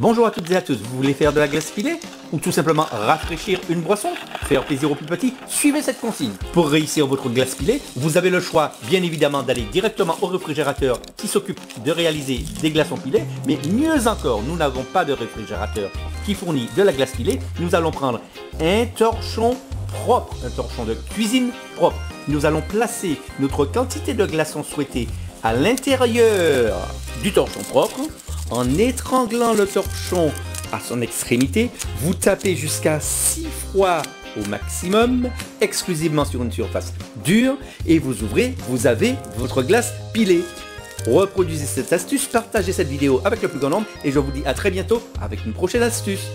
Bonjour à toutes et à tous, vous voulez faire de la glace pilée Ou tout simplement rafraîchir une boisson? Faire plaisir aux plus petits? Suivez cette consigne. Pour réussir votre glace pilée, vous avez le choix bien évidemment d'aller directement au réfrigérateur qui s'occupe de réaliser des glaçons pilés, mais mieux encore, nous n'avons pas de réfrigérateur qui fournit de la glace pilée, nous allons prendre un torchon propre, un torchon de cuisine propre. Nous allons placer notre quantité de glaçons souhaitée à l'intérieur du torchon propre en étranglant le torchon à son extrémité, vous tapez jusqu'à 6 fois au maximum, exclusivement sur une surface dure, et vous ouvrez, vous avez votre glace pilée. Reproduisez cette astuce, partagez cette vidéo avec le plus grand nombre, et je vous dis à très bientôt avec une prochaine astuce.